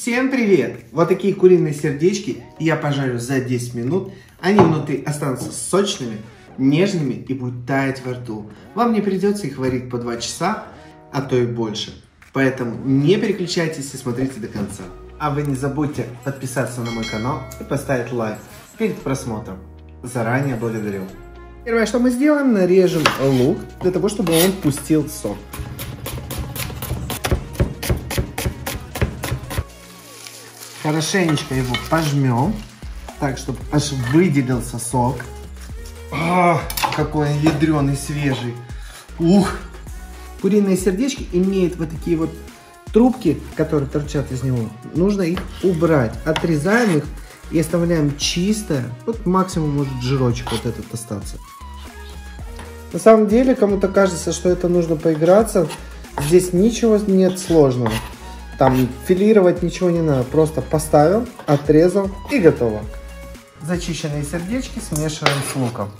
Всем привет! Вот такие куриные сердечки я пожарю за 10 минут. Они внутри останутся сочными, нежными и будут таять во рту. Вам не придется их варить по 2 часа, а то и больше. Поэтому не переключайтесь и смотрите до конца. А вы не забудьте подписаться на мой канал и поставить лайк перед просмотром. Заранее благодарю. Первое, что мы сделаем, нарежем лук для того, чтобы он пустил сок. Хорошенечко его пожмем, так, чтобы аж выделился сок. А, какой ядреный, свежий. Ух! Куриные сердечки имеют вот такие вот трубки, которые торчат из него. Нужно их убрать. Отрезаем их и оставляем чистое. Вот максимум может жирочек вот этот остаться. На самом деле, кому-то кажется, что это нужно поиграться. Здесь ничего нет сложного. Там филировать ничего не надо. Просто поставил, отрезал и готово. Зачищенные сердечки смешиваем с луком.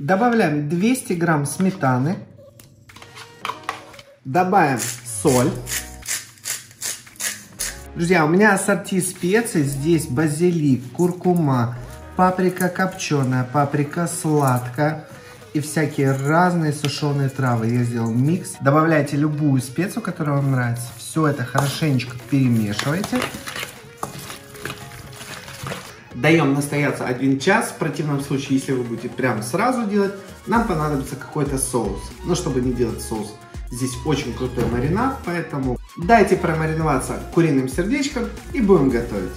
Добавляем 200 грамм сметаны. Добавим соль. Друзья, у меня ассорти специй. Здесь базилик, куркума, паприка копченая, паприка сладкая и всякие разные сушеные травы. Я сделал микс. Добавляйте любую специю, которая вам нравится. Все это хорошенечко перемешивайте. Даем настояться один час. В противном случае, если вы будете прямо сразу делать, нам понадобится какой-то соус. Но чтобы не делать соус, здесь очень крутой маринад, поэтому дайте промариноваться куриным сердечком и будем готовить.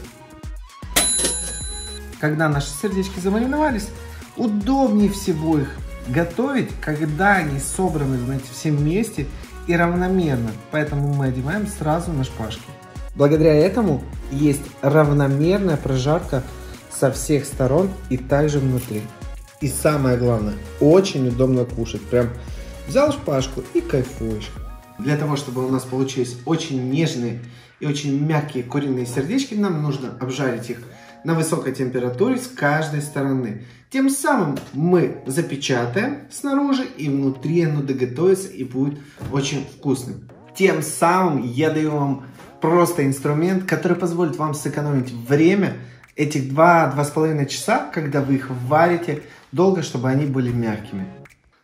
Когда наши сердечки замариновались, удобнее всего их готовить, когда они собраны, знаете, все вместе и равномерно. Поэтому мы одеваем сразу на шпажки. Благодаря этому есть равномерная прожарка со всех сторон и также внутри. И самое главное, очень удобно кушать. Прям взял шпажку и кайфуешь. Для того, чтобы у нас получились очень нежные и очень мягкие куриные сердечки, нам нужно обжарить их на высокой температуре с каждой стороны. Тем самым мы запечатаем снаружи и внутри оно доготовится и будет очень вкусным. Тем самым я даю вам просто инструмент, который позволит вам сэкономить время этих 2-2,5 часа, когда вы их варите долго, чтобы они были мягкими.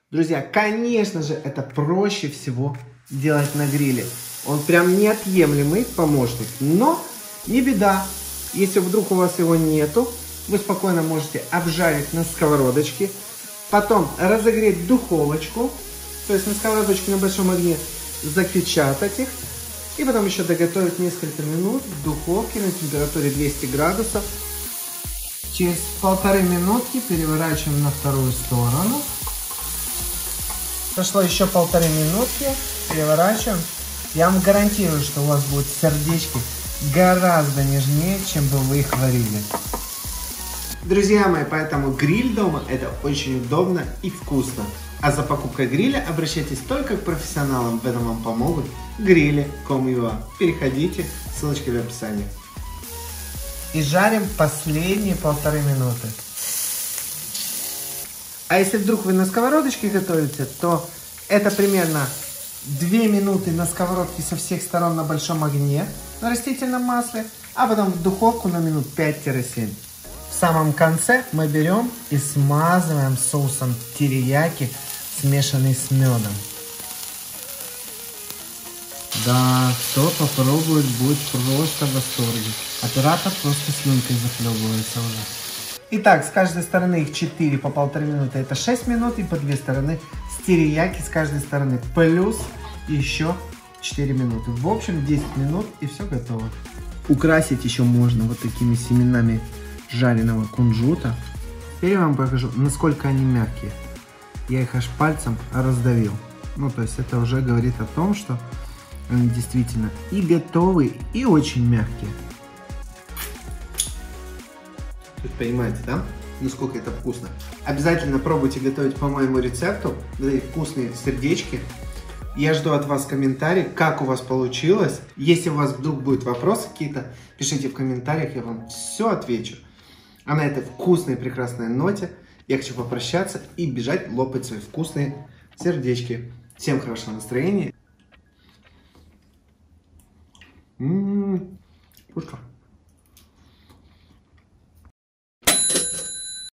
Друзья, конечно же, это проще всего делать на гриле. Он прям неотъемлемый помощник, но не беда, если вдруг у вас его нету, вы спокойно можете обжарить на сковородочке, потом разогреть духовочку, то есть на сковородочке на большом огне запечатать их, и потом еще доготовить несколько минут в духовке на температуре 200 градусов. Через полторы минутки переворачиваем на вторую сторону. Прошло еще полторы минутки, переворачиваем. Я вам гарантирую, что у вас будут сердечки гораздо нежнее, чем бы вы их варили. Друзья мои, поэтому гриль дома это очень удобно и вкусно. А за покупкой гриля обращайтесь только к профессионалам, в этом вам помогут грили.com.ua. Переходите, ссылочка в описании. И жарим последние полторы минуты. А если вдруг вы на сковородочке готовите, то это примерно 2 минуты на сковородке со всех сторон на большом огне на растительном масле, а потом в духовку на минут 5-7. В самом конце мы берем и смазываем соусом терияки, смешанный с медом. Да, кто попробует, будет просто в восторге. Оператор просто слюнкой захлебывается уже. Итак, с каждой стороны их 4 по полторы минуты, это 6 минут, и по две стороны с терияки с каждой стороны. Плюс еще 4 минуты. В общем, 10 минут и все готово. Украсить еще можно вот такими семенами жареного кунжута. Теперь я вам покажу, насколько они мягкие. Я их аж пальцем раздавил. Ну, то есть это уже говорит о том, что они действительно и готовые, и очень мягкие. Вы понимаете, да? Насколько это вкусно. Обязательно пробуйте готовить по моему рецепту. Вкусные сердечки я жду от вас комментарий, как у вас получилось. Если у вас вдруг будут вопросы какие-то, пишите в комментариях, я вам все отвечу. А на этой вкусной прекрасной ноте я хочу попрощаться и бежать лопать свои вкусные сердечки. Всем хорошего настроения. М -м -м. Пока.